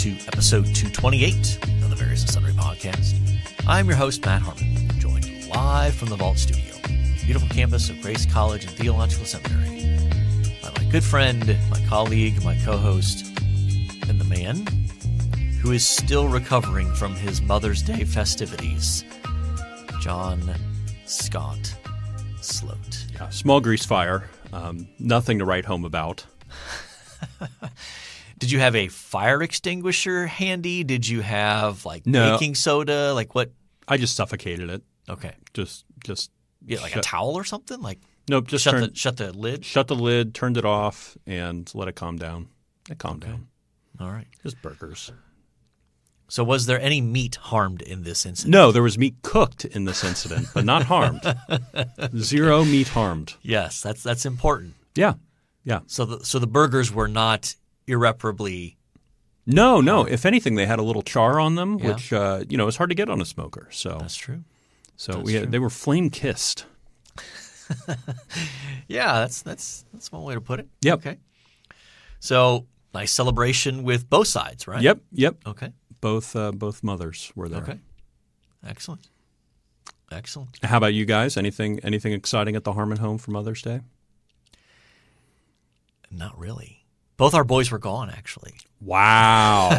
to episode 228 of the Various and Sundry podcast. I'm your host, Matt Harmon, joined live from the Vault Studio, beautiful campus of Grace College and Theological Seminary, by my good friend, my colleague, my co host, and the man who is still recovering from his Mother's Day festivities, John Scott Sloat. Yeah, small grease fire. Um, nothing to write home about. Did you have a fire extinguisher handy? Did you have like No. baking soda? Like what? I just suffocated it. Okay, Just, just yeah, like a towel or something. Like nope. Just shut turned, the shut the lid. shut the lid, turned it off, and let it calm down. It calmed down. All right. Just burgers. So was there any meat harmed in this incident? No, there was meat cooked in this incident, but not harmed. Zero meat harmed. Yes, that's that's important. Yeah, yeah. So the so the burgers were not irreparably. No, no. If anything, they had a little char on them, Yeah. which uh, you know is hard to get on a smoker. So, That's true. so that's we had, true. they were flame kissed. Yeah, that's that's that's one way to put it. Yep. Okay. So nice celebration with both sides, right? Yep, yep. Okay. Both uh, both mothers were there. Okay. Excellent. Excellent. How about you guys? Anything anything exciting at the Harmon home for Mother's Day? Not really. Both our boys were gone, actually. Wow,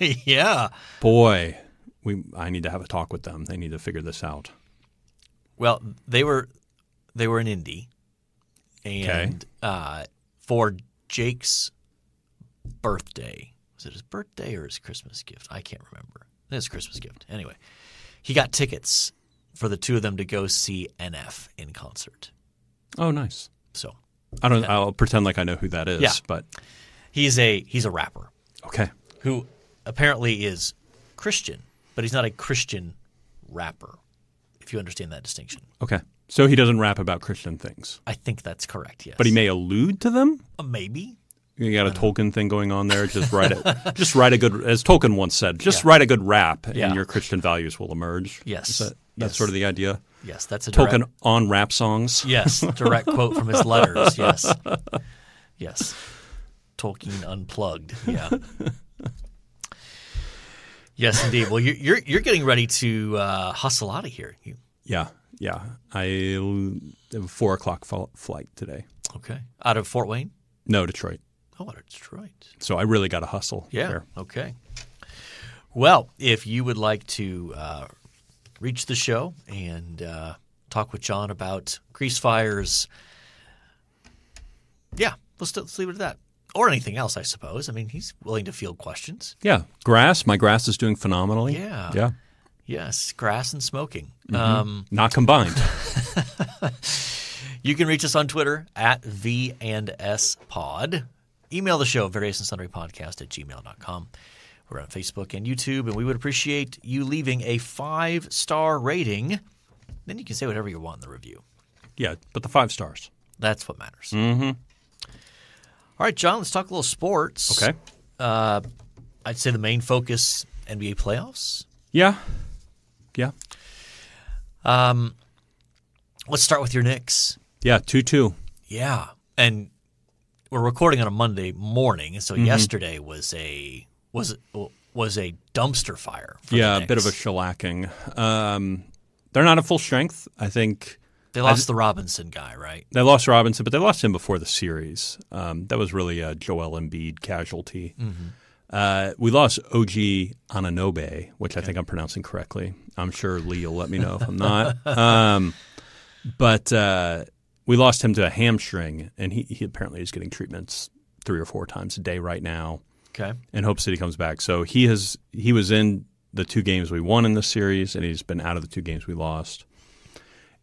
yeah. boy, we I need to have a talk with them. They need to figure this out. Well, they were they were in Indy, and uh, for Jake's birthday, was it his birthday or his Christmas gift? I can't remember. His Christmas gift. Anyway, he got tickets for the two of them to go see NF in concert. Oh, nice. So I don't. I'll pretend like I know who that is. Yeah. but he's a he's a rapper okay. who apparently is Christian, but he's not a Christian rapper. If you understand that distinction, Okay. So he doesn't rap about Christian things, I think that's correct. Yes, but he may allude to them. Uh, maybe You got a Tolkien thing going on there. Just write it. just write a good, as Tolkien once said, just Yeah. write a good rap, Yeah. and your Christian values will emerge. Yes. That, that's Yes. sort of the idea. Yes, that's a direct, Tolkien on rap songs. Yes, direct quote from his letters. Yes, yes. Tolkien unplugged. Yeah. Yes, indeed. Well, you're you're, you're getting ready to uh, hustle out of here. You, Yeah, yeah. I have a four o'clock fl- flight today. okay? Out of Fort Wayne? No, Detroit. Oh, out of Detroit. So I really got to hustle. Yeah. there. Okay. Well, if you would like to uh, reach the show and uh, talk with John about grease fires, yeah, let's, let's leave it at that. Or anything else, I suppose. I mean, he's willing to field questions. Yeah. Grass. My grass is doing phenomenally. Yeah. Yeah. Yes, grass and smoking. Um, Not combined. you can reach us on Twitter at V and S Pod. Email the show, various and sundry podcast at gmail.com. We're on Facebook and YouTube, and we would appreciate you leaving a five star rating. Then you can say whatever you want in the review. yeah, but the five stars. That's what matters. Mm-hmm. All right, John, let's talk a little sports. Okay. Uh, I'd say the main focus NBA playoffs. Yeah. Yeah. Um, let's start with your Knicks. Yeah. Two two. Yeah, and we're recording on a Monday morning, so Mm-hmm. yesterday was a was was a dumpster fire. For Yeah, a bit of a shellacking. Um, they're not at full strength. I think They lost the Robinson guy, right? they lost Robinson, but they lost him before the series. Um, that was really a Joel Embiid casualty. Uh, we lost OG Anunoby, which I think I'm pronouncing correctly. I'm sure Lee will let me know if I'm not. Um, but uh, we lost him to a hamstring, and he, he apparently is getting treatments three or four times a day right now. Okay. in hopes that he comes back. So he has he was in the two games we won in this series, and he's been out of the two games we lost.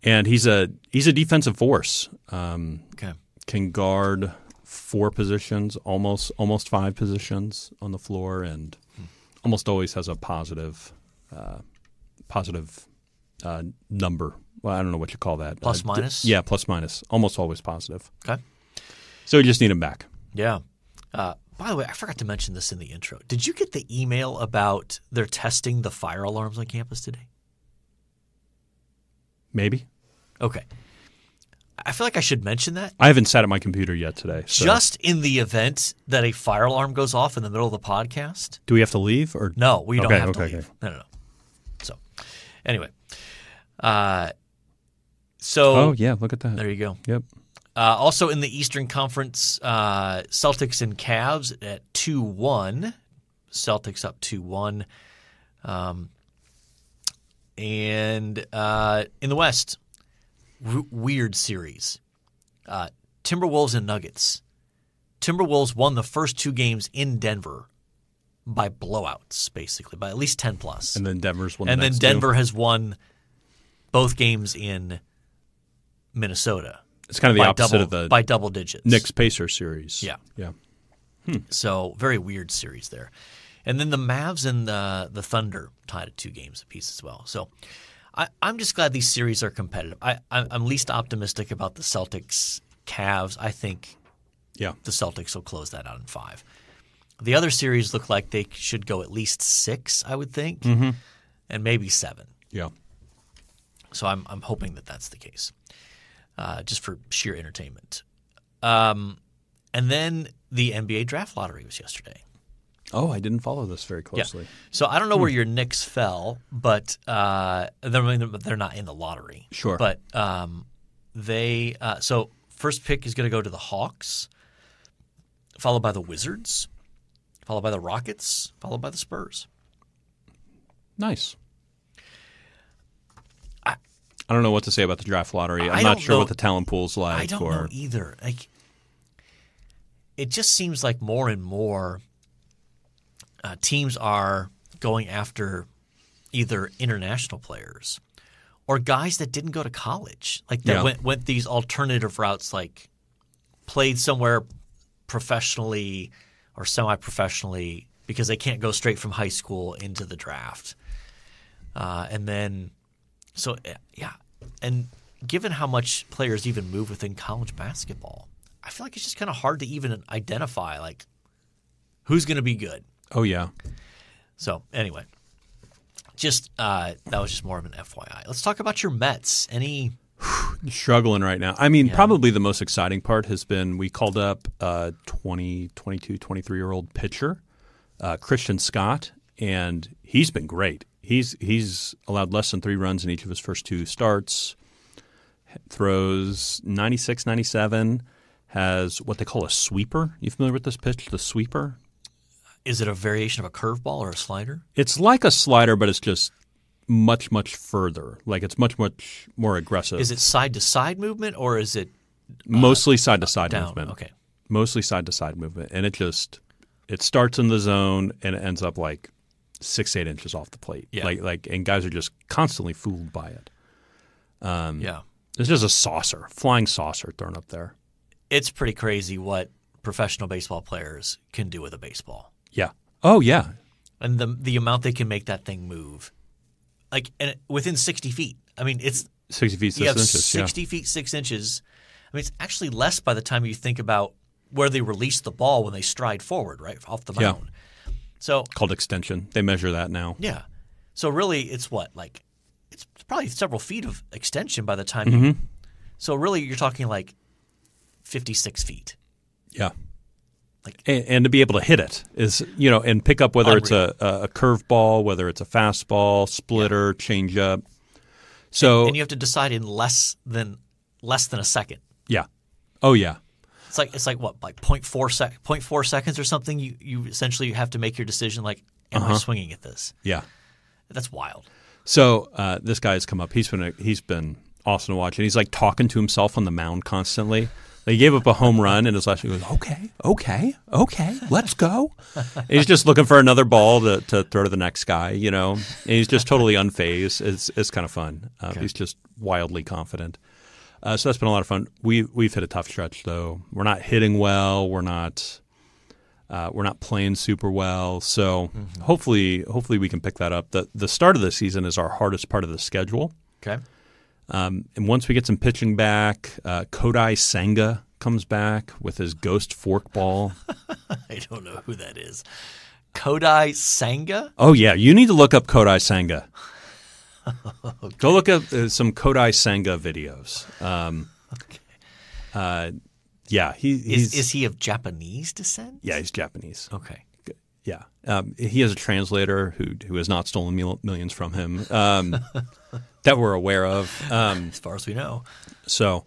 And he's a he's a defensive force. Um, Okay. can guard four positions, almost almost five positions on the floor, and almost always has a positive uh, positive uh, number. Well, I don't know what you call that. Plus, Uh, d- minus? yeah, plus minus. Almost always positive. Okay. So we just need him back. Yeah. Uh, by the way, I forgot to mention this in the intro. Did you get the email about they're testing the fire alarms on campus today? Maybe. Okay. I feel like I should mention that I haven't sat at my computer yet today. So. just in the event that a fire alarm goes off in the middle of the podcast. do we have to leave or No, we don't Okay, have to leave. okay. No, no, no. So, anyway, uh, so Oh yeah, look at that. there you go. Yep. Uh, also in the Eastern Conference, uh, Celtics and Cavs at two one. Celtics up two one. Um, and uh, in the West, w- weird series. Uh, Timberwolves and Nuggets. Timberwolves won the first two games in Denver by blowouts, basically by at least ten plus. And then Denver's one. and then Denver has won both games in Minnesota It's kind of the opposite double, of the by double digits. Knicks Pacer series. Yeah. Yeah. So very weird series there. And then the Mavs and the the Thunder tied at two games apiece as well. So I, I'm just glad these series are competitive. I, I I'm least optimistic about the Celtics Cavs. I think Yeah. the Celtics will close that out in five. The other series look like they should go at least six, I would think, Mm-hmm. and maybe seven. Yeah. So I'm I'm hoping that that's the case, uh, just for sheer entertainment. Um, and then the NBA draft lottery was yesterday. Oh, I didn't follow this very closely. So I don't know Hmm. where your Knicks fell, but uh, they're, they're not in the lottery. Sure. But um, they uh, so first pick is going to go to the Hawks, followed by the Wizards, followed by the Rockets, followed by the Spurs. Nice. I, don't know what to say about the draft lottery. I'm not sure know- what the talent pool's like. I don't or know either. Like, it just seems like more and more uh, teams are going after either international players or guys that didn't go to college, like that Yeah. went went these alternative routes, like played somewhere professionally or semi-professionally because they can't go straight from high school into the draft, uh, and then so uh, yeah, and given how much players even move within college basketball, I feel like it's just kind of hard to even identify like who's going to be good. oh yeah, So anyway, just uh, that was just more of an FYI. Let's talk about your Mets. Any struggling right now. I mean, probably the most exciting part has been we called up a 20, 22, 23 year old pitcher, uh, Christian Scott, and he's been great. He's he's allowed less than three runs in each of his first two starts. Throws 96, 97, has what they call a sweeper. You familiar with this pitch, the sweeper? is it a variation of a curveball or a slider? It's like a slider, but it's just much, much further. Like it's much, much more aggressive. Is it side to side movement or is it uh, mostly side to side movement? Okay. mostly side to side movement, and it just it starts in the zone and it ends up like six eight inches off the plate. Yeah. Like like and guys are just constantly fooled by it. Um, Yeah. It's just a saucer, flying saucer thrown up there. It's pretty crazy what professional baseball players can do with a baseball. Yeah. Oh yeah. and the the amount they can make that thing move, like and within sixty feet. I mean, it's Sixty feet six inches. sixty feet six inches. I mean, it's actually less by the time you think about where they release the ball when they stride forward, right off the Yeah. So Yeah. Called extension. They measure that now. yeah, so really, it's what like it's probably several feet of extension by the time. Mm-hmm. So really, you're talking like fifty six feet. Yeah. Like- and, and to be able to hit it is you know and pick up whether it's a a, a curveball, whether it's a fastball, splitter, changeup. So and you have to decide in less than less than a second. yeah. Oh yeah. It's like it's like what like 0.4 sec 0.4 seconds or something. You you essentially have to make your decision like, am Uh-huh. I swinging at this? Yeah. That's wild. So uh, this has come up. He's been a, he's been awesome to watch, and he's like talking to himself on the mound constantly. They gave up a home run, and his last he goes, "Okay, okay, okay, let's go." And he's just looking for another ball to, to throw to the next guy, you know. And he's just totally unfazed. It's it's kind of fun. Uh, He's just wildly confident. Uh, so that's been a lot of fun. We we've hit a tough stretch though. We're not hitting well. We're not. Uh, we're not playing super well, so hopefully, hopefully we can pick that up. the The start of the season is our hardest part of the schedule, Okay. um, and once we get some pitching back, uh, Kodai Senga comes back with his ghost forkball. I don't know who that is. Kodai Senga. oh yeah, you need to look up Kodai Senga. Go look up uh, some Kodai Senga videos. Um, uh, yeah, he, Is, is he of Japanese descent? yeah he's Japanese. Okay. Yeah, um, he has a translator who who has not stolen mil- millions from him um, that we're aware of. Um, As far as we know. so,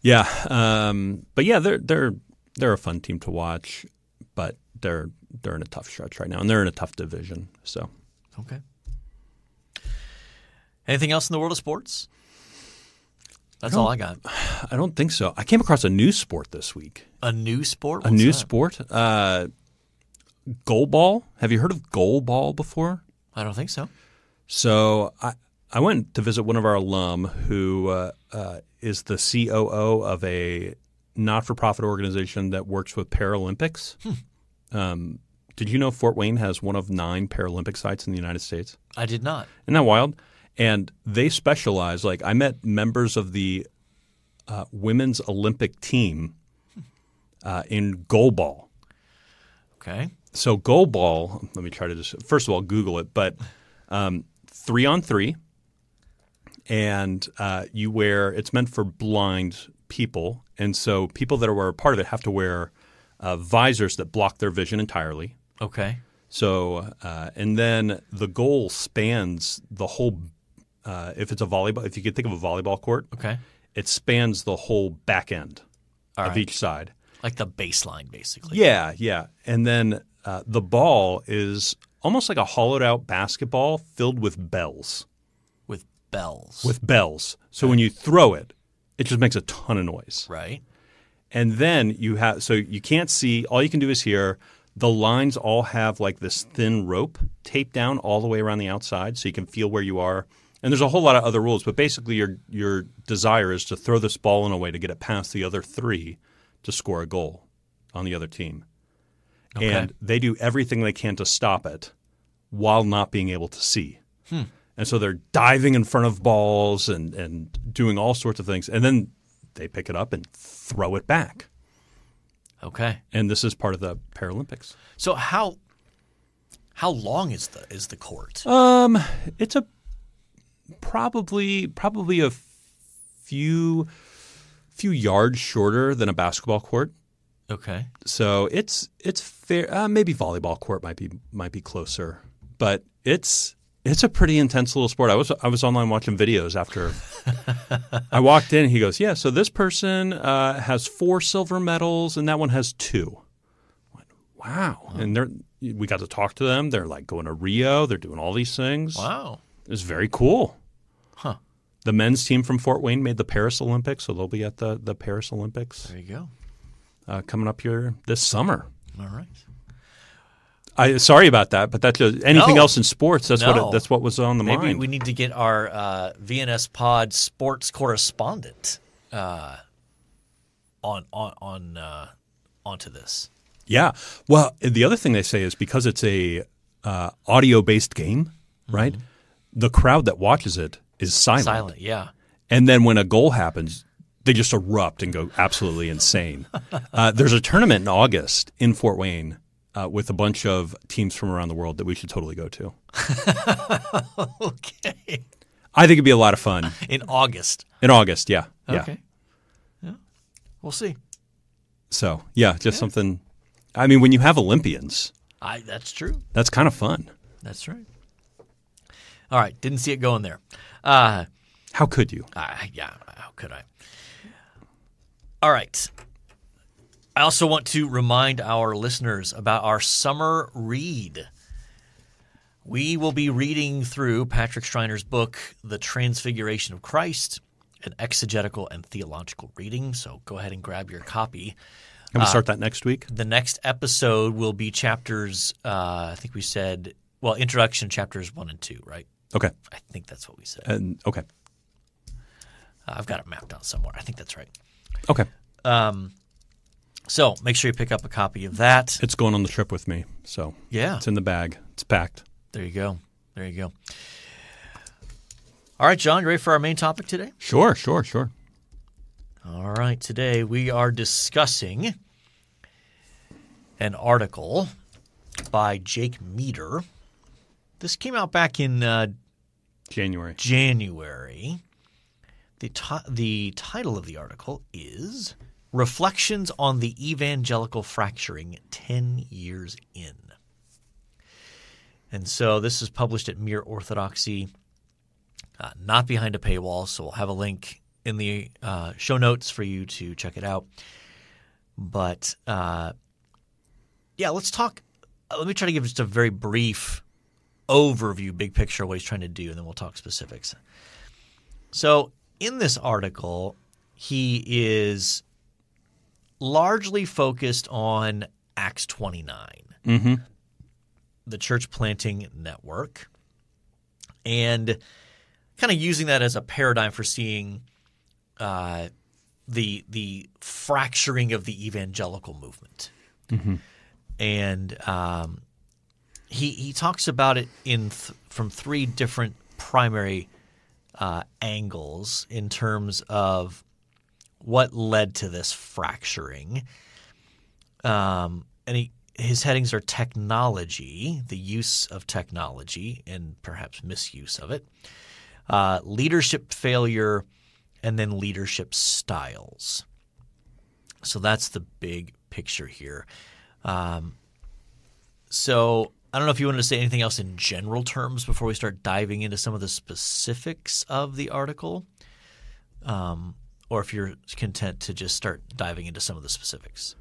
yeah, um, but yeah, they're they're they're a fun team to watch, but they're they're in a tough stretch right now, and they're in a tough division. So, Okay. Anything else in the world of sports? That's all I got. I don't think so. I came across a new sport this week. A new sport? A new that? sport, uh, goal ball. Have you heard of goal ball before? I don't think so. So I I went to visit one of our alum who uh, uh, is the COO of a not-for-profit organization that works with Paralympics. Um, did you know Fort Wayne has one of nine Paralympic sites in the United States? I did not. Isn't that wild? And they specialize. Like I met members of the uh, women's Olympic team uh, in goal ball. Okay. So goal ball. Let me try to just first of all Google it, but um, three on three, and uh, you wear. It's meant for blind people, and so people that are a part of it have to wear uh, visors that block their vision entirely. Okay. So, uh, and then the goal spans the whole. Uh, if it's a volleyball, if you could think of a volleyball court, Okay. it spans the whole back end All of right. each side. Like the baseline, basically. Yeah, yeah. And then uh, the ball is almost like a hollowed out basketball filled with bells. With bells. With bells. So when you throw it, it just makes a ton of noise. right. And then you have, so you can't see, all you can do is hear. The lines all have like this thin rope taped down all the way around the outside so you can feel where you are. And there's a whole lot of other rules, but basically your your desire is to throw this ball in a way to get it past the other three to score a goal on the other team. Okay. And they do everything they can to stop it while not being able to see. Hmm. And so they're diving in front of balls and, and doing all sorts of things. And then they pick it up and throw it back. Okay. And this is part of the Paralympics. So how how long is the is the court? Um, it's a probably probably a few few yards shorter than a basketball court. Okay. So it's it's fair. Uh, maybe volleyball court might be might be closer, but it's it's a pretty intense little sport. I was I was online watching videos after I walked in. He goes, "Yeah, so this person uh, has four silver medals, and that one has two. Went, wow! And they're we got to talk to them. They're like going to Rio. They're doing all these things. Wow. It was very cool. Huh. The men's team from Fort Wayne made the Paris Olympics, so they'll be at the the Paris Olympics There you go. uh, coming up here this summer. All right. I sorry about that, but that's just, anything No. else in sports. That's what it, that's what was on the Maybe mind. we need to get our uh, VNS Pod sports correspondent uh, on on on uh, onto this. yeah. Well, the other thing they say is because it's a uh, audio based game, right? The crowd that watches it is silent. Silent, yeah. and then when a goal happens, they just erupt and go absolutely insane. Uh, there's a tournament in August in Fort Wayne. Uh, with a bunch of teams from around the world that we should totally go to. Okay. I think it'd be a lot of fun In August. in August. Yeah, yeah. Okay. Yeah. We'll see. So yeah, just something. I mean, when you have Olympians, I that's true. that's kind of fun. That's right. All right. Didn't see it going there. Uh, How could you? I yeah. How could I? All right. I also want to remind our listeners about our summer read. We will be reading through Patrick Schreiner's book, The Transfiguration of Christ, an exegetical and theological reading. So go ahead and grab your copy. Can we start that next week? The next episode will be chapters, uh, I think we said, well, introduction chapters one and two, right? Okay. I think that's what we said. And okay. Uh, I've got it mapped out somewhere. I think that's right. Okay. Um, so make sure you pick up a copy of that. It's going on the trip with me, so Yeah, it's in the bag. It's packed. there you go. There you go. All right, John, you ready for our main topic today? Sure, sure, sure. All right, today we are discussing an article by Jake Meaders. This came out back in uh, January. January. The, ti the title of the article is Reflections on the Evangelical Fracturing 10 Years In. And so this is published at Mere Orthodoxy, uh, not behind a paywall. So we'll have a link in the uh, show notes for you to check it out. But uh, yeah, let's talk. uh, Let me try to give just a very brief overview, big picture of what he's trying to do, and then we'll talk specifics. So in this article, he is largely focused on Acts 29, Mm-hmm. the church planting network, and kind of using that as a paradigm for seeing uh, the the fracturing of the evangelical movement. And um, he he talks about it in th- from three different primary uh, angles in terms of what led to this fracturing. Um, and he, his headings are technology, the use of technology, and perhaps misuse of it, uh, leadership failure, and then leadership styles. So that's the big picture here. Um, so I don't know if you wanted to say anything else in general terms before we start diving into some of the specifics of the article, um, or if you're content to just start diving into some of the specifics.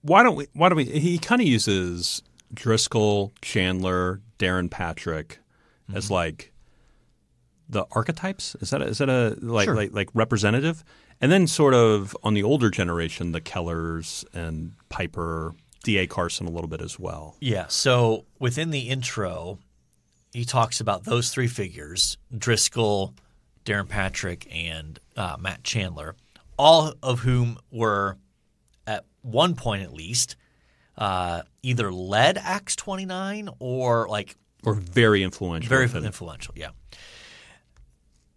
Why don't we? Why don't we? He kind of uses Driscoll, Chandler, Darren Patrick as like the archetypes. Is that a, is that a like, Sure. like like representative? And then sort of on the older generation, the Kellers and Piper, D.A. Carson a little bit as well. Yeah. So within the intro, he talks about those three figures Driscoll, Darren Patrick, and uh, Matt Chandler, all of whom were, at one point at least, uh, either led Acts 29 or like Or very influential. very influential. Yeah.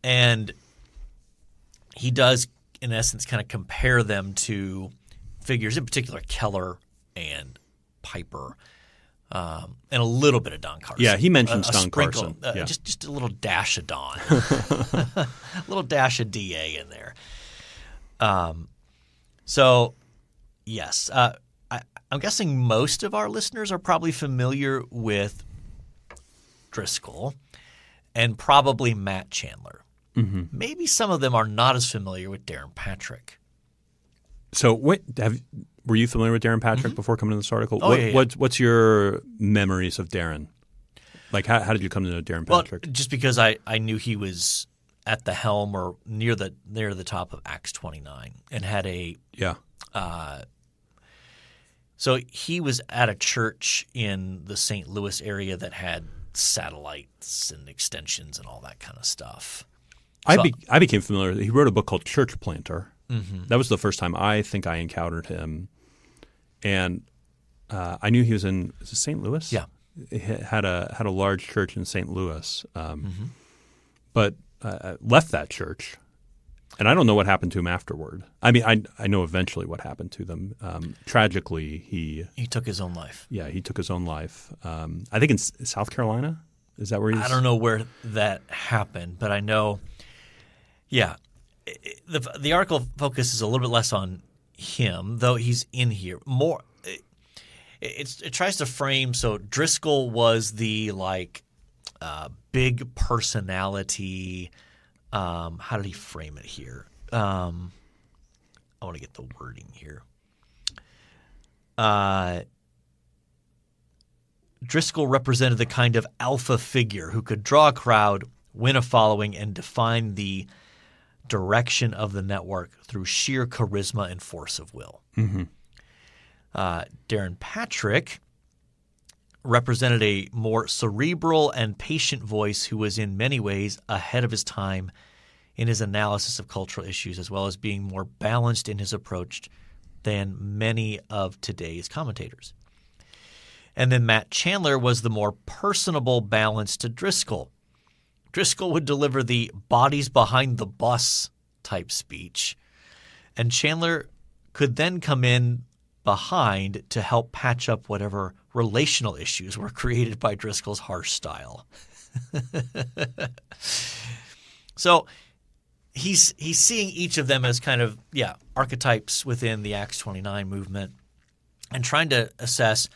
And he does, in essence, kind of compare them to figures, in particular Keller and Piper, um, and a little bit of Don Carson. Yeah, he mentions A- a Don sprinkle, Carson. uh, Yeah. just just a little dash of Don, a little dash of Da in there. Um, so yes, uh, I, I'm guessing most of our listeners are probably familiar with Driscoll and probably Matt Chandler. Mm-hmm. Maybe some of them are not as familiar with Darren Patrick. So, what have were you familiar with Darren Patrick before coming to this article? Oh, what, yeah, yeah. What's what's your memories of Darren? Like, how, how did you come to know Darren Patrick? Well, just because I, I knew he was at the helm or near the near the top of Acts 29 and had a yeah. Uh, so he was at a church in the St. Louis area that had satellites and extensions and all that kind of stuff. I, be, I became familiar. He wrote a book called Church Planter. Mm-hmm. That was the first time I think I encountered him, and uh, I knew he was in St. Louis. Yeah. he had a had a large church in St. Louis, um, Mm-hmm. but uh, left that church, and I don't know what happened to him afterward. I mean, I I know eventually what happened to them. Um, tragically, he He took his own life. yeah he took his own life. Um, I think in S- South Carolina. Is that where he's? I don't know where that happened, but I know. Yeah, the the article focuses a little bit less on him, though he's in here more. It, it tries to frame so Driscoll was the like uh, big personality. Um, how did he frame it here? Um, I want to get the wording here. Uh, Driscoll represented the kind of alpha figure who could draw a crowd, win a following, and define the direction of the network through sheer charisma and force of will. Uh, Darren Patrick represented a more cerebral and patient voice who was in many ways ahead of his time in his analysis of cultural issues, as well as being more balanced in his approach than many of today's commentators. And then Matt Chandler was the more personable balance to Driscoll. Driscoll would deliver the bodies behind the bus type speech, and Chandler could then come in behind to help patch up whatever relational issues were created by Driscoll's harsh style. so he's he's seeing each of them as kind of yeah archetypes within the Acts 29 movement, and trying to assess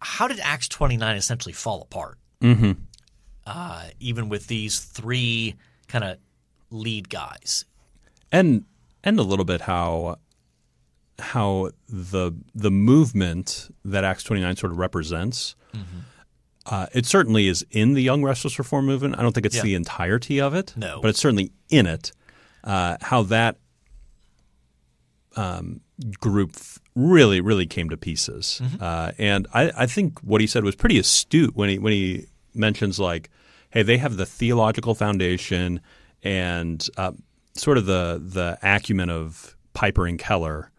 how did Acts 29 essentially fall apart, Mm-hmm. uh, even with these three kind of lead guys. and and a little bit how how the the movement that Acts 29 sort of represents. Uh, it certainly is in the Young Restless Reform movement. I don't think it's Yeah. the entirety of it, No. but it's certainly in it. Uh, how that um, group f- really, really came to pieces, uh, and I, I think what he said was pretty astute when he when he mentions like, hey, they have the theological foundation and uh, sort of the the acumen of Piper and Keller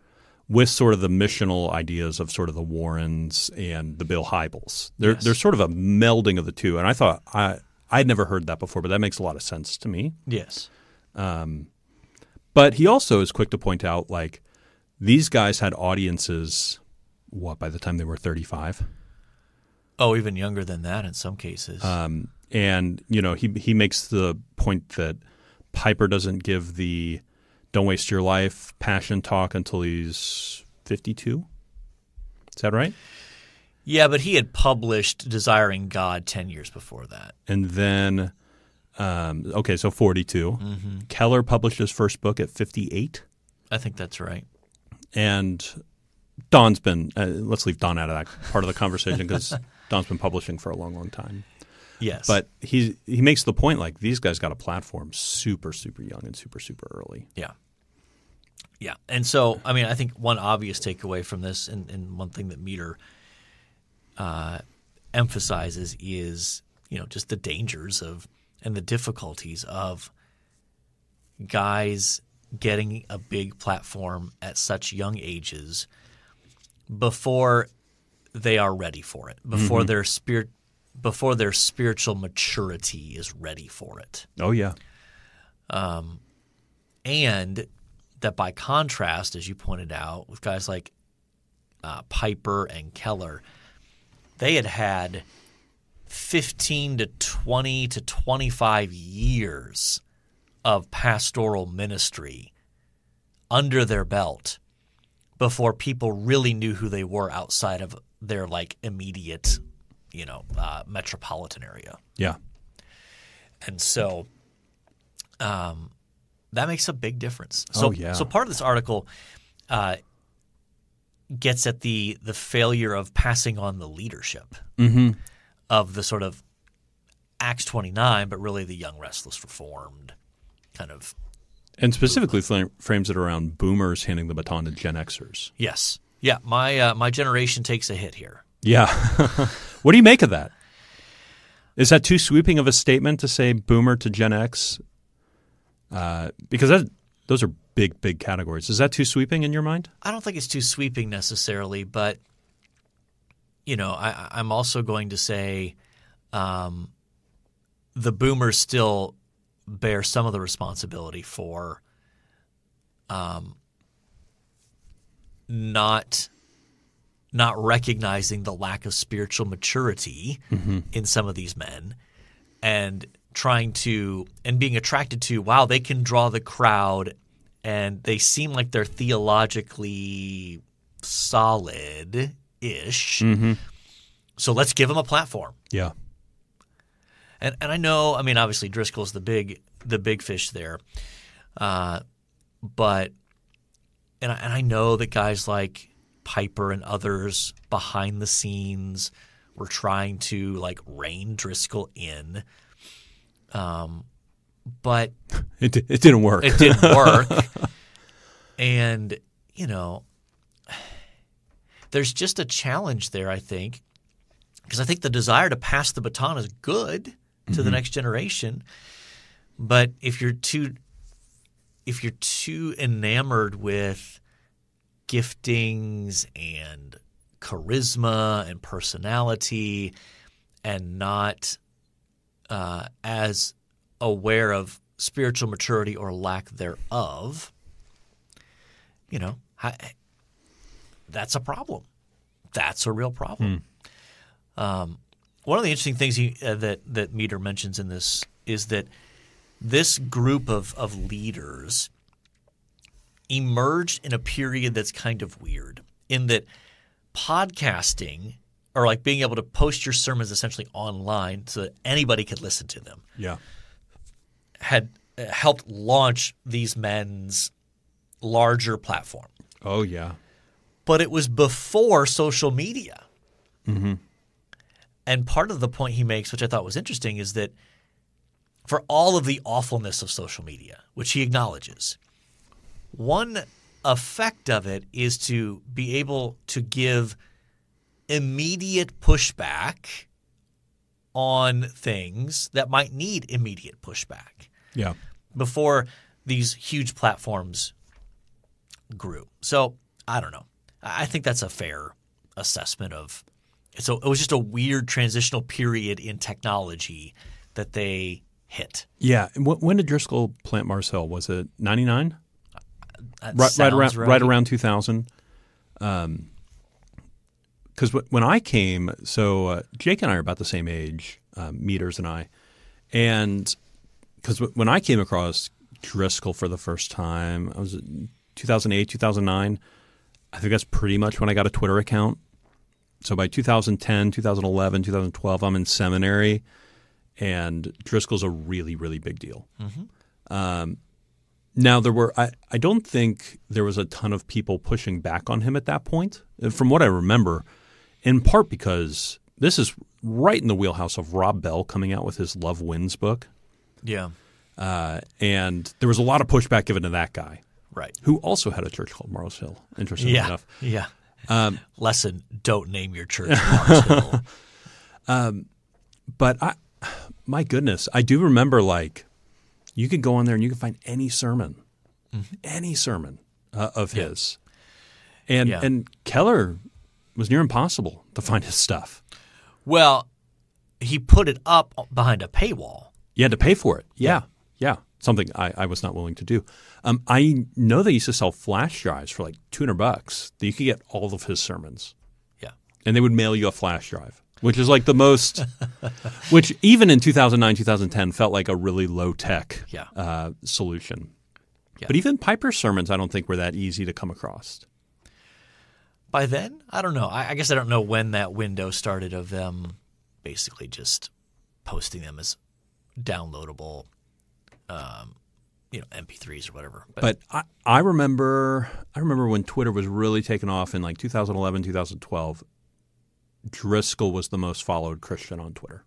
with sort of the missional ideas of sort of the Warrens and the Bill Hybels. There, Yes. There's sort of a melding of the two, and I thought I I'd never heard that before, but that makes a lot of sense to me. Yes. But he also is quick to point out like these guys had audiences. What by the time they were 35, Oh, even younger than that in some cases. um, and you know he he makes the point that Piper doesn't give the "don't waste your life" passion talk until he's 52. Is that right? yeah, but he had published Desiring God 10 years before that. and then um, okay, so 42. Mm-hmm. Keller published his first book at 58, I think that's right. And Don's been. Uh, let's leave Don out of that part of the conversation because Don's been publishing for a long, long time. Yes. But he he makes the point like these guys got a platform super, super young and super, super early. Yeah. Yeah. And so, I mean, I think one obvious takeaway from this, and, and one thing that Meaders uh, emphasizes is, you know, just the dangers of and the difficulties of guys getting a big platform at such young ages before they are ready for it, before their spirit, before their spiritual maturity is ready for it. Oh yeah, Um, and that by contrast, as you pointed out, with guys like uh, Piper and Keller, they had had 15 to 20 to 25 years of pastoral ministry under their belt before people really knew who they were outside of their like immediate, you know, uh, metropolitan area. yeah, And so um, that makes a big difference. So, Oh, yeah. so part of this article uh, gets at the the failure of passing on the leadership mm-hmm. of the sort of Acts 29, but really the young, restless, reformed kind of. and specifically frames it around boomers handing the baton to Gen Xers. Yes. Yeah. My, uh, my generation takes a hit here. Yeah, what do you make of that? Is that too sweeping of a statement to say boomer to Gen X? Uh, because that, those are big, big categories. Is that too sweeping in your mind? I don't think it's too sweeping necessarily, but you know, I, I'm also going to say um, the boomers still bear some of the responsibility for um, not not recognizing the lack of spiritual maturity in some of these men and trying to and being attracted to wow they can draw the crowd and they seem like they're theologically solid ish so let's give them a platform. Yeah, and and I know, I mean, obviously Driscoll's the big the big fish there, uh, but and I, and I know that guys like Piper and others behind the scenes were trying to like rein Driscoll in, um, but it, it didn't work. it didn't work. and, you know, there's just a challenge there, I think, because I think the desire to pass the baton is good to the next generation. But if you're too if you're too enamored with giftings and charisma and personality and not uh, as aware of spiritual maturity or lack thereof, you know, I, that's a problem. That's a real problem. Um, one of the interesting things he, uh, that that Meaders mentions in this is that this group of of leaders emerged in a period that's kind of weird in that podcasting or like being able to post your sermons essentially online so that anybody could listen to them Yeah. had uh, helped launch these men's larger platform. Oh yeah. But it was before social media. And part of the point he makes, which I thought was interesting, is that for all of the awfulness of social media, which he acknowledges, one effect of it is to be able to give immediate pushback on things that might need immediate pushback Yeah. before these huge platforms grew. So I don't know. I I think that's a fair assessment of. So it was just a weird transitional period in technology that they hit. Yeah. When did Driscoll plant Mars Hill? Was it 99? Right, right around right. around 2000 because when I came, so uh, Jake and I are about the same age, um, Meaders and I, and because when I came across Driscoll for the first time, I was 2008, 2009. I think that's pretty much when I got a Twitter account. So by 2010, 2011, 2012, I'm in seminary, and Driscoll's a really, really big deal. Um, now there were I, I don't think there was a ton of people pushing back on him at that point. From what I remember, in part because this is right in the wheelhouse of Rob Bell coming out with his Love Wins book. Yeah. Uh, and there was a lot of pushback given to that guy, Right. who also had a church called Mars Hill, interestingly Yeah. enough. Yeah. Um, Lesson: Don't name your church Mars Hill. But I, my goodness, I do remember like you could go on there and you could find any sermon, any sermon uh, of his, and Yeah. and Keller was near impossible to find his stuff. Well, he put it up behind a paywall. You had to pay for it. Yeah, yeah, something I, I was not willing to do. Um, I know they used to sell flash drives for like two hundred bucks that you could get all of his sermons. Yeah. and they would mail you a flash drive, which is like the most, which even in 2009, 2010 felt like a really low tech Yeah. uh, solution. Yeah. But even Piper's sermons, I don't think were that easy to come across. By then, I don't know. I, I guess I don't know when that window started of them basically just posting them as downloadable, um, you know, MP3s or whatever. But, But I, I remember, I remember when Twitter was really taking off in like 2011, 2012. Driscoll was the most followed Christian on Twitter.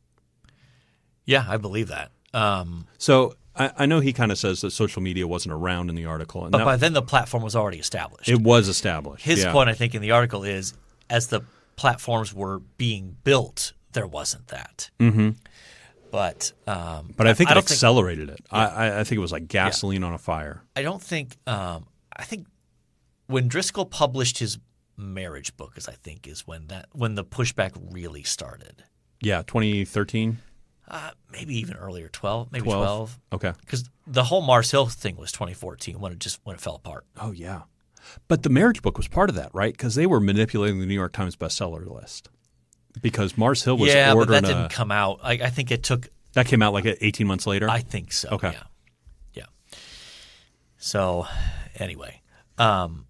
yeah, I believe that. Um, So I, I know he kind of says that social media wasn't around in the article, and but that- by then the platform was already established. it was established. His yeah. point, I think, in the article is as the platforms were being built, there wasn't that. Mm-hmm. But um, But I think it don't think- accelerated it. I, I, I think it was like gasoline on a fire. I don't think. Um, I think when Driscoll published his marriage book, as I think is when that when the pushback really started. Yeah, 2013, Uh, maybe even earlier, twelve, maybe 12. twelve, Okay. because the whole Mars Hill thing was 2014 when it just when it fell apart. Oh yeah, but the marriage book was part of that, right? Because they were manipulating the New York Times bestseller list. Because Mars Hill was yeah, but that didn't come out. I, I think it took. that came out like 18 months later. I think so. Okay. Yeah. Yeah. So, anyway, um,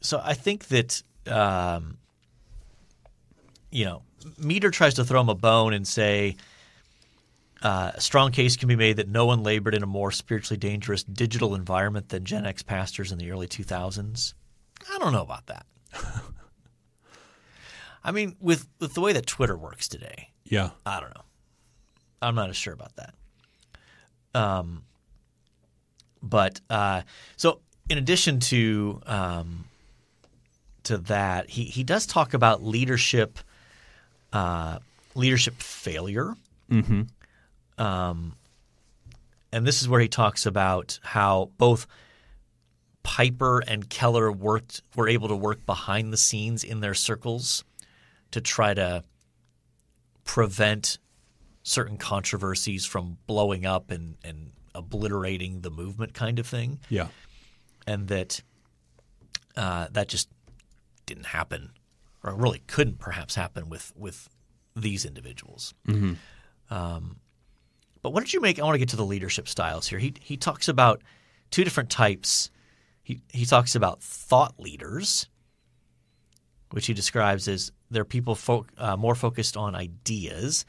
so I think that um, you know, Meaders tries to throw him a bone and say uh, a strong case can be made that no one labored in a more spiritually dangerous digital environment than Gen X pastors in the early 2000s. I don't know about that. I mean, with with the way that Twitter works today, yeah, I don't know. I'm not as sure about that. Um, but uh, so in addition to um, to that, he he does talk about leadership uh, leadership failure. Mm-hmm. Um, and this is where he talks about how both Piper and Keller worked were able to work behind the scenes in their circles to try to prevent certain controversies from blowing up and, and obliterating the movement kind of thing yeah, and that uh, that just didn't happen or really couldn't perhaps happen with with these individuals um, But what did you make? I want to get to the leadership styles here. He he talks about two different types. He he talks about thought leaders, which he describes as they're people fo- uh, more focused on ideas.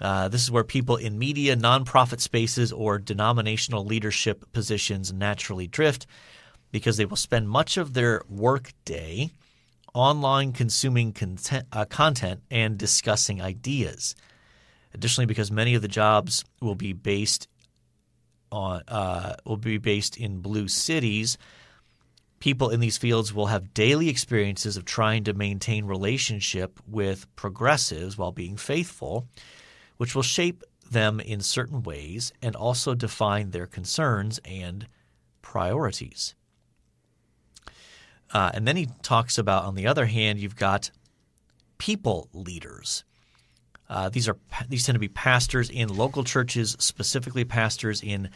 Uh, this is where people in media, nonprofit spaces, or denominational leadership positions naturally drift because they will spend much of their workday online consuming content, uh, content and discussing ideas. Additionally, because many of the jobs will be based on uh, will be based in blue cities, people in these fields will have daily experiences of trying to maintain relationship with progressives while being faithful, which will shape them in certain ways and also define their concerns and priorities. Uh, and then he talks about, on the other hand, you've got people leaders. Uh, these are these tend to be pastors in local churches, specifically pastors in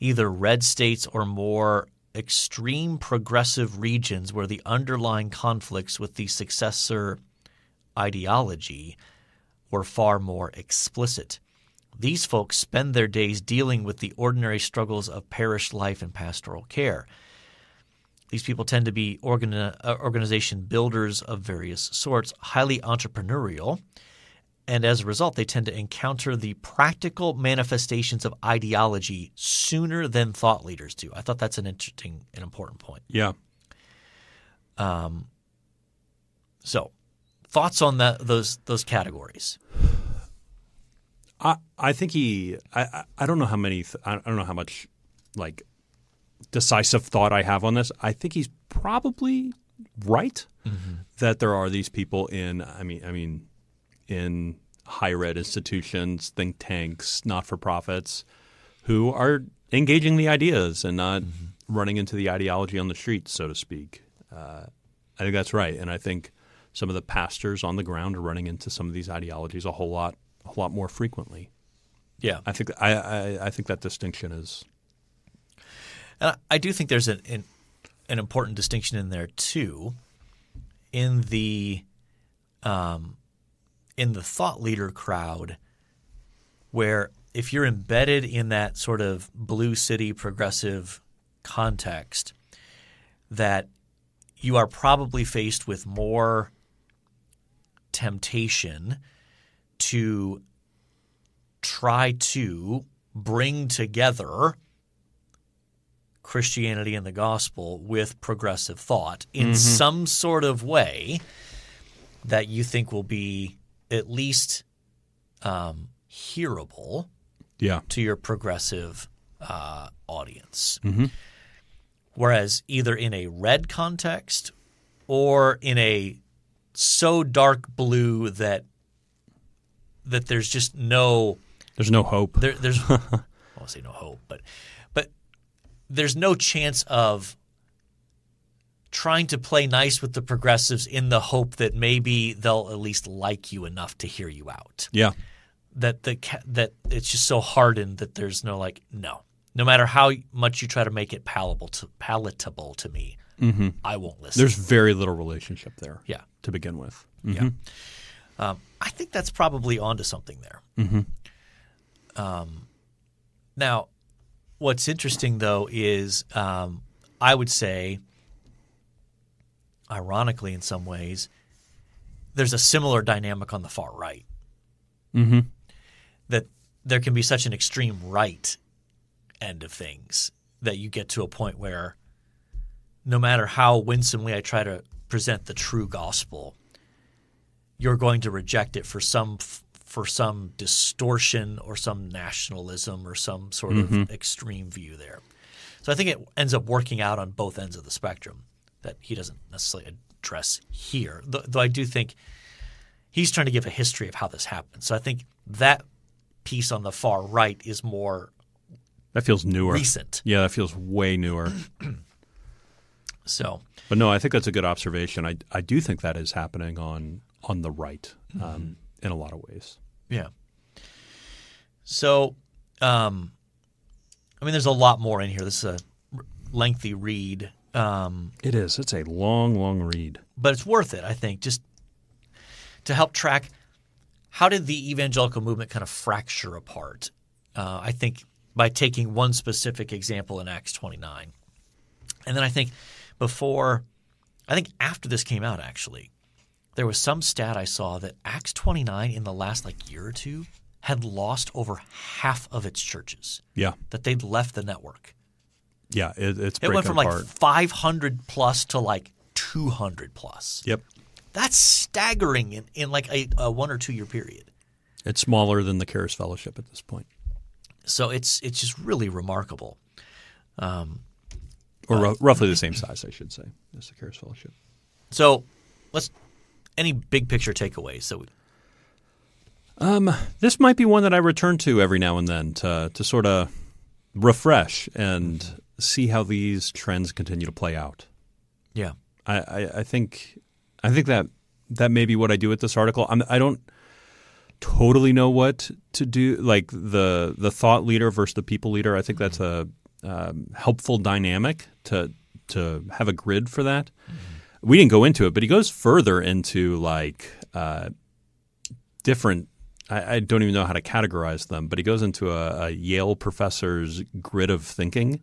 either red states or more extreme progressive regions where the underlying conflicts with the successor ideology were far more explicit. These folks spend their days dealing with the ordinary struggles of parish life and pastoral care. These people tend to be uh, organization builders of various sorts, highly entrepreneurial, and as a result, they tend to encounter the practical manifestations of ideology sooner than thought leaders do. I thought that's an interesting and important point. Yeah. Um, so, thoughts on that, those those categories? I I think he I I- don't know how many th- I don't know how much like decisive thought I have on this. I think he's probably right that there are these people in I mean I mean in higher ed institutions, think tanks, not for profits who are engaging the ideas and not running into the ideology on the street, so to speak. Uh, I think that's right, and I think some of the pastors on the ground are running into some of these ideologies a whole lot, a whole lot more frequently. Yeah, I think I, I, I think that distinction is And I- I do think there's an, an an important distinction in there too, in the um, in the thought leader crowd, where if you're embedded in that sort of blue city progressive context, that you are probably faced with more temptation to try to bring together Christianity and the gospel with progressive thought in mm-hmm. some sort of way that you think will be at least um, hearable yeah to your progressive uh, audience. Whereas either in a red context or in a so dark blue that that there's just no There's no hope. there, there's I won't say no hope, but but there's no chance of trying to play nice with the progressives in the hope that maybe they'll at least like you enough to hear you out. Yeah, That the that it's just so hardened that there's no like no. No matter how much you try to make it palatable to palatable to me, I won't listen. there's very little relationship there. yeah. to begin with. Yeah. Um, I think that's probably onto something there. Mm-hmm. Um, now, what's interesting though is um, I would say, ironically, in some ways, there's a similar dynamic on the far right. Mm-hmm. That there can be such an extreme right end of things that you get to a point where no matter how winsomely I try to present the true gospel, you're going to reject it for some for some distortion or some nationalism or some sort of extreme view there. So I think it ends up working out on both ends of the spectrum that he doesn't necessarily address here. Though, though I do think he's trying to give a history of how this happened. So I think that piece on the far right is more That feels newer. recent. Yeah, that feels way newer. So But no, I think that's a good observation. I I do think that is happening on on the right um, in a lot of ways. Yeah. So, um, I mean, there's a lot more in here. This is a lengthy read, um, It is. It's a long, long read. but it's worth it, I think, just to help track how did the evangelical movement kind of fracture apart Uh, I think by taking one specific example in Acts 29. And then I think before, I think after this came out, actually, there was some stat I saw that Acts 29 in the last like year or two had lost over half of its churches, Yeah, that they'd left the network. Yeah, it, it's It went from apart. like 500 plus to like 200 plus. yep, That's staggering in, in like a, a one or two year period. it's smaller than the Charis Fellowship at this point, So it's it's just really remarkable. Um, or uh, ru- roughly the same size, I should say, as the Charis Fellowship. So let's any big picture takeaways that we, um, This might be one that I return to every now and then to to sort of refresh and see how these trends continue to play out. yeah I, I, I think I think that that may be what I do with this article. I'm, I don't totally know what to do, like the the thought leader versus the people leader. I think that's a um, helpful dynamic to to have a grid for that. We didn't go into it, but he goes further into like uh, different. I, I don't even know how to categorize them, but he goes into a, a Yale professor's grid of thinking.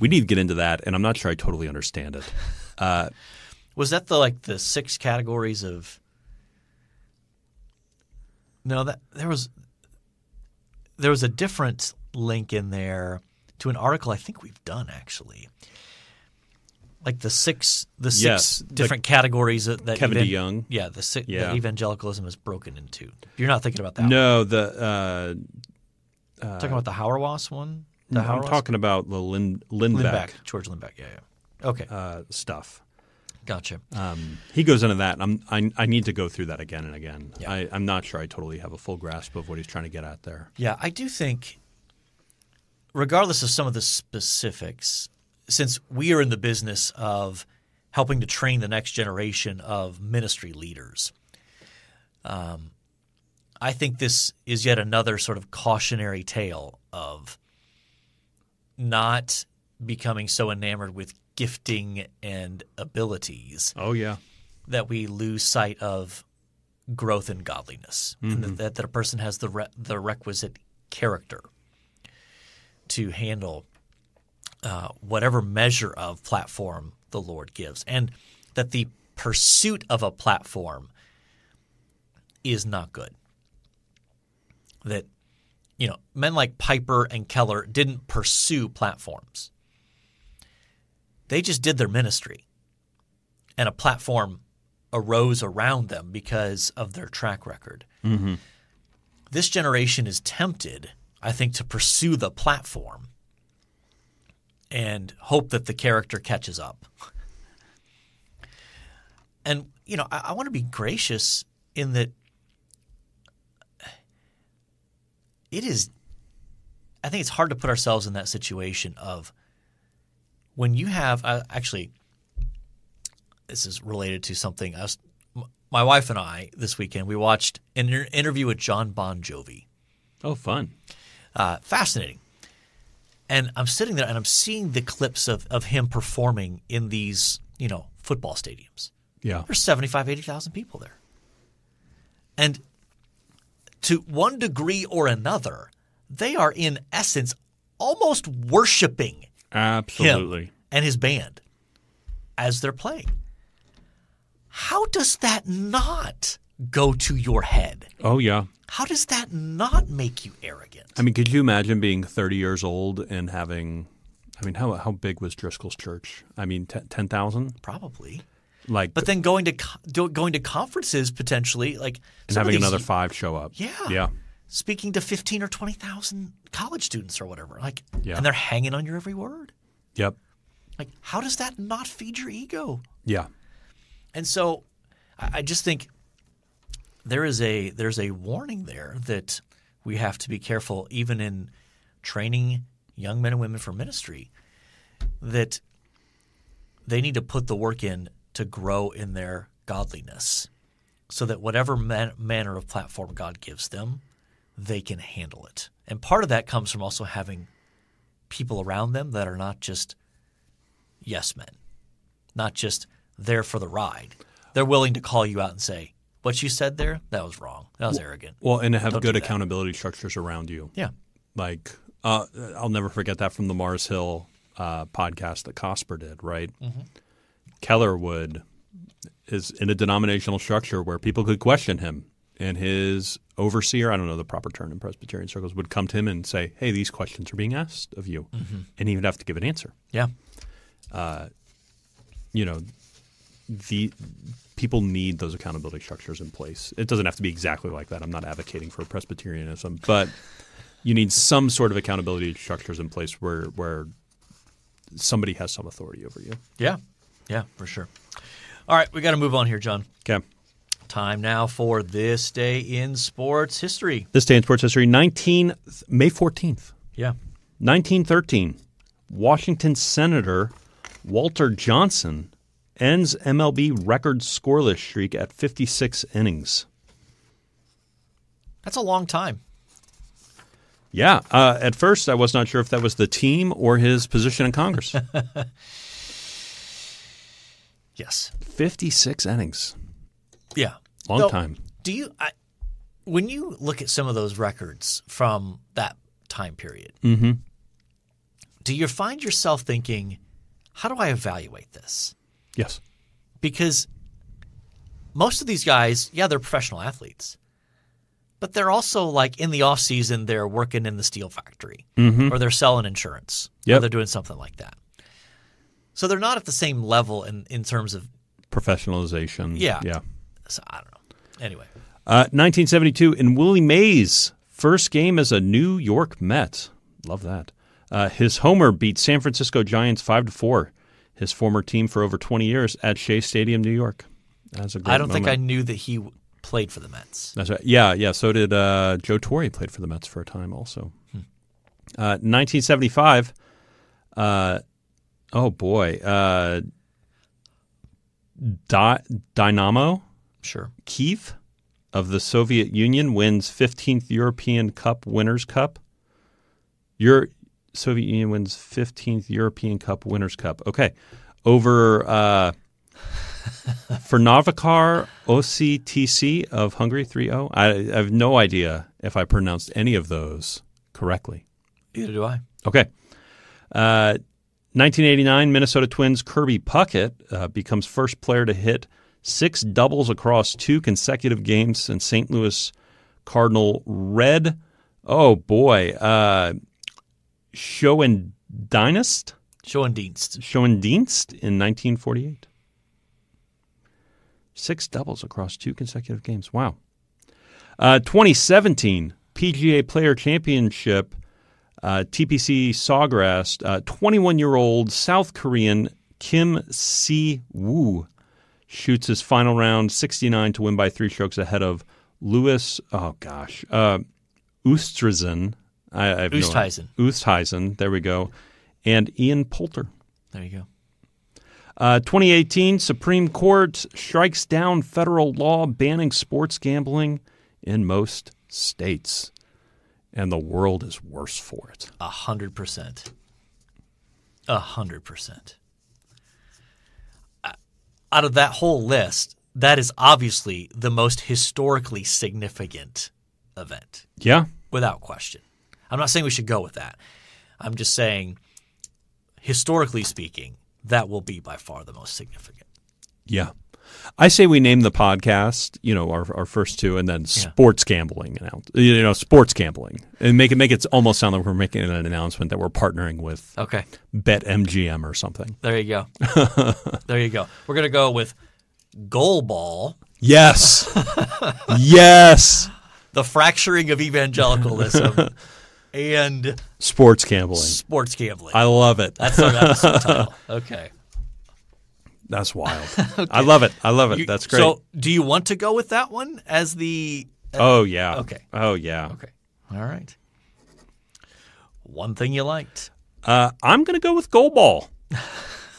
We need to get into that, and I'm not sure I totally understand it. was that the like the six categories of no that there was there was a different link in there to an article I think we've done actually like the six the six Yes, the- different categories that, that Kevin evan- DeYoung. yeah the six Yeah. that evangelicalism is broken into you're not thinking about that one. No, the uh, talking about the Hauerwas one the I'm talking about the Lin, Lindbeck, Lindbeck George Lindbeck yeah yeah okay Uh, stuff. gotcha Um, he goes into that. And I'm, I, I need to go through that again and again. Yeah. I, I'm not sure I totally have a full grasp of what he's trying to get at there. Yeah, I do think, regardless of some of the specifics, since we are in the business of helping to train the next generation of ministry leaders, um, I think this is yet another sort of cautionary tale of not becoming so enamored with gifting and abilities Oh yeah, that we lose sight of growth in godliness, and that, that, that a person has the re- the requisite character to handle uh, whatever measure of platform the Lord gives, and that the pursuit of a platform is not good. That you know, men like Piper and Keller didn't pursue platforms. They just did their ministry and a platform arose around them because of their track record. Mm-hmm. This generation is tempted, I think, to pursue the platform and hope that the character catches up. And, you know, I, I want to be gracious in that it is, I think it's hard to put ourselves in that situation of when you have, uh, actually, this is related to something. I was, my wife and I this weekend we watched an inter- interview with John Bon Jovi. oh fun. Uh, fascinating. And I'm sitting there and I'm seeing the clips of, of him performing in these, you know, football stadiums. Yeah, There's 75, 80,000 people there. And to one degree or another, they are in essence almost worshiping absolutely. him and his band as they're playing. How does that not go to your head? Oh yeah. How does that not make you arrogant? I mean, could you imagine being 30 years old and having? I mean, how how big was Driscoll's church? I mean, t- ten thousand. Probably. Like, But then going to going to conferences potentially, like and having these- another five show up. Yeah. Yeah. speaking to fifteen or twenty thousand college students or whatever, like, Yeah. and they're hanging on your every word. Yep. Like, how does that not feed your ego? Yeah. And so, I I just think there is a there's a warning there that we have to be careful, even in training young men and women for ministry, that they need to put the work in to grow in their godliness, so that whatever man, manner of platform God gives them, they can handle it. And part of that comes from also having people around them that are not just yes men, not just there for the ride. They're willing to call you out and say, "What you said there, that was wrong. That was arrogant." Well, and to have Don't good accountability structures around you. Yeah, Like uh, I'll never forget that from the Mars Hill uh, podcast that Cosper did. Right, Keller would is in a denominational structure where people could question him, and his overseer, I don't know the proper term in Presbyterian circles, would come to him and say, "Hey, these questions are being asked of you," mm-hmm. and he would have to give an answer. Yeah. Uh, you know, the people need those accountability structures in place. It doesn't have to be exactly like that. I'm not advocating for Presbyterianism, but you need some sort of accountability structures in place where where somebody has some authority over you. Yeah. Yeah, for sure. All right, we got to move on here, John. Okay. Time now for this day in sports history. This day in sports history, 19 May 14th, Yeah. 1913, Washington Senator Walter Johnson ends MLB record scoreless streak at 56 innings. That's a long time. Yeah. Uh, at first, I was not sure if that was the team or his position in Congress. Yes. 56 innings. Yeah. Long So, time. Do you I, when you look at some of those records from that time period, Mm-hmm. do you find yourself thinking, how do I evaluate this? Yes. Because most of these guys, yeah, they're professional athletes. But they're also like in the off season, they're working in the steel factory or they're selling insurance or they're doing something like that. So they're not at the same level in, in terms of, Professionalization. Yeah. Yeah. so I don't know. Anyway, Uh, 1972, in Willie Mays' first game as a New York Met. Love that. Uh, his homer beat San Francisco Giants 5 to 4, his former team for over 20 years at Shea Stadium, New York. That's a great I don't think I knew that he w- played for the Mets. That's right. Yeah, yeah. So did uh, Joe Torre. Played for the Mets for a time, also. Uh, 1975. Oh boy, uh, Di- Dynamo Sure. Kiev of the Soviet Union wins 15th European Cup Winners' Cup. Your Soviet Union wins 15th European Cup Winners' Cup. Okay, over uh, for Novikar OCTC of Hungary 3-0. I, I have no idea if I pronounced any of those correctly. Neither do I. Okay. Uh, 1989, Minnesota Twins Kirby Puckett uh, becomes first player to hit six doubles across two consecutive games since St. Louis Cardinal Red. Oh boy, uh, Schoendienst, Schoendienst. Schoendienst in 1948. Six doubles across two consecutive games. Wow. Uh, 2017 PGA Player Championship. Uh, TPC Sawgrass, 21 year old South Korean Kim Si Woo shoots his final round 69 to win by three strokes ahead of Louis, oh gosh, uh, Oosthuizen. I, I have no- Oosthuizen. Oosthuizen, there we go. And Ian Poulter. There you go. Uh, 2018 Supreme Court strikes down federal law banning sports gambling in most states. And the world is worse for it. A hundred percent. A hundred percent. Out of that whole list, that is obviously the most historically significant event, Yeah. without question. I'm not saying we should go with that. I'm just saying, historically speaking, that will be by far the most significant. Yeah. I say we name the podcast, you know, our, our first two, and then sports gambling, you know, sports gambling, and make it make it almost sound like we're making an announcement that we're partnering with Okay, Bet MGM or something. there you go. there you go. We're gonna go with goal ball. Yes, yes, the fracturing of evangelicalism and sports gambling. sports gambling. I love it. That's our episode title. Okay. That's wild. I love it. I love it. You- That's great. So, do you want to go with that one as the? oh yeah. Okay. Oh yeah. Okay. All right. One thing you liked. Uh, I'm going to go with goal ball.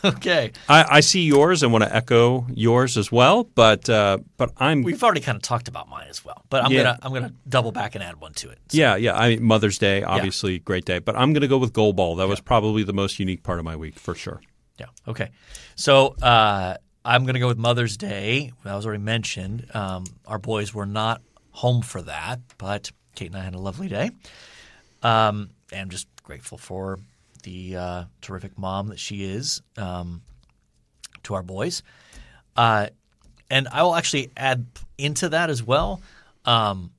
Okay. I, I see yours and want to echo yours as well, but uh, but I'm We've already kind of talked about mine as well, but I'm Yeah. gonna I'm gonna double back and add one to it. So- Yeah, yeah. I mean, Mother's Day, obviously, great day. But I'm going to go with goal ball. That was probably the most unique part of my week for sure. Yeah. Okay. So uh, I'm going to go with Mother's Day. That was already mentioned. Um, our boys were not home for that, but Kate and I had a lovely day. Um, and I'm just grateful for the uh, terrific mom that she is um, to our boys. Uh, and I will actually add into that as well. Um,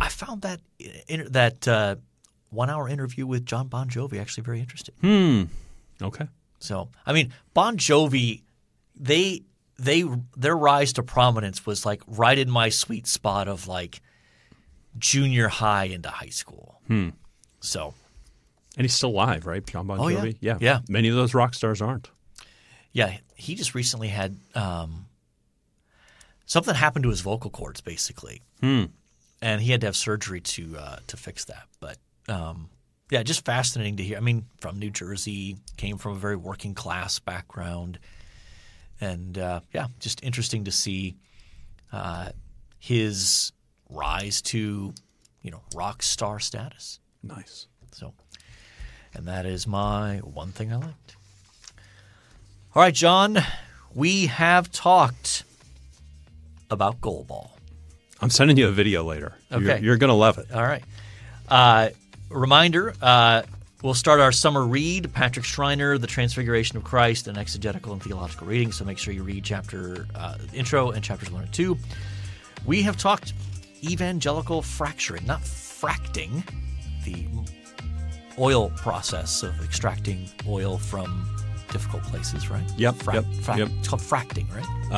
I found that in, that uh, one hour interview with John Bon Jovi actually very interesting. Hmm. Okay. So, I mean, Bon Jovi, they they their rise to prominence was like right in my sweet spot of like junior high into high school. Hmm. So, And he's still alive, right? John Bon Oh, yeah. Jovi. Yeah. Yeah. Many of those rock stars aren't. yeah, he just recently had um, something happened to his vocal cords, basically, Hmm. and he had to have surgery to uh, to fix that. But um, yeah, just fascinating to hear. I mean, from New Jersey, came from a very working class background, and uh, yeah, just interesting to see uh, his rise to you know rock star status. Nice. So, and that is my one thing I liked. All right, John, we have talked about goalball. I'm sending you a video later. You're, Okay. you're going to love it. All right. Uh, reminder uh, we'll start our summer read Patrick Schreiner, The Transfiguration of Christ, an exegetical and theological reading. So make sure you read chapter uh, intro and chapters one and two. We have talked evangelical fracturing, not fracting, the oil process of extracting oil from difficult places, right? Yep, Frac- yep, frac- yep. It's called fracting, right? Uh,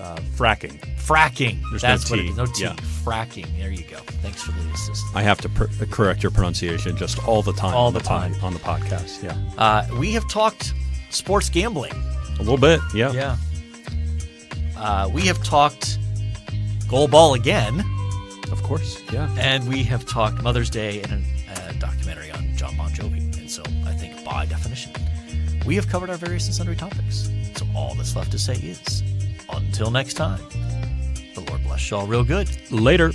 uh, fracking. Fracking. There's no That's what it T. No T. Yeah. Fracking. There you go. Thanks for the assist. I have to per- correct your pronunciation just all the time. All on the pod- time. on the podcast. Yeah. Uh, we have talked sports gambling. A little bit. Yeah. Yeah. Uh, we have talked goal ball again, Of course. Yeah. and we have talked Mother's Day and a, a documentary on John Bon Jovi. And so I think by definition, we have covered our various and sundry topics. So all that's left to say is until next time, the Lord bless you all real good. Later.